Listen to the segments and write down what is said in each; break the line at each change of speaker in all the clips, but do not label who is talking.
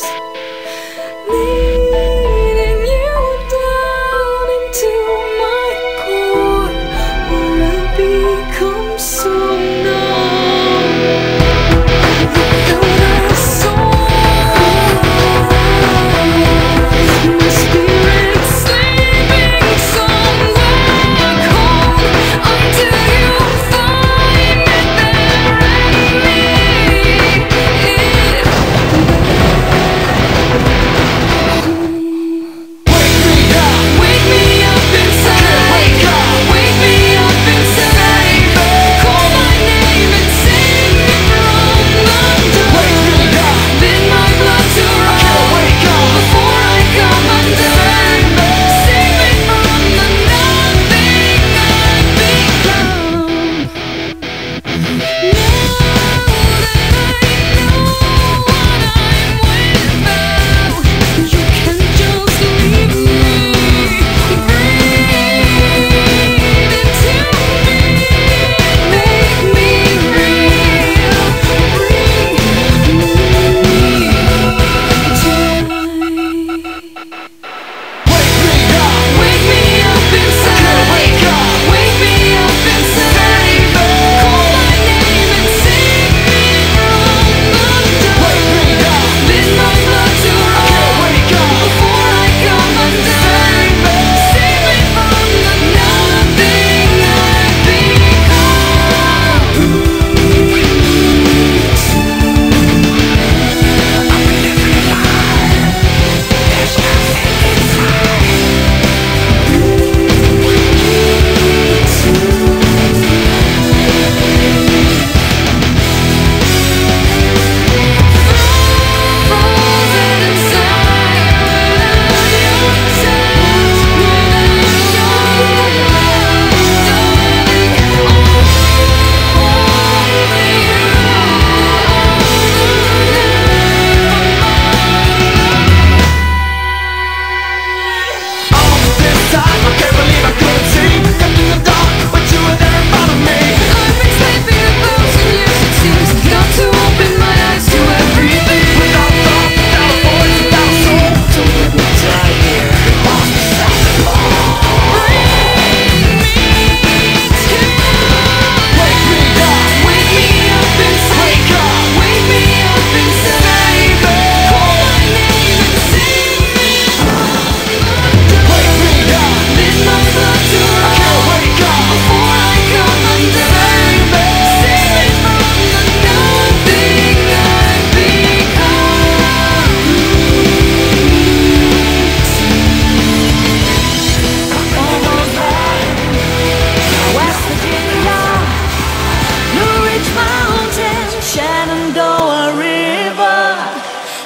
lives. Yeah.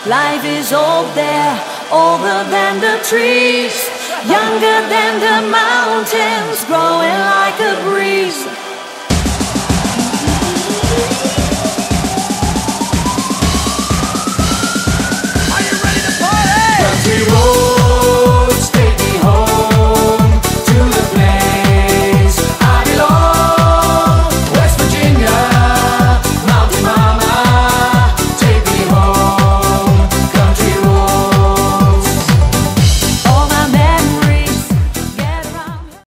Life is old there, older than the trees, younger than the mountains, growing.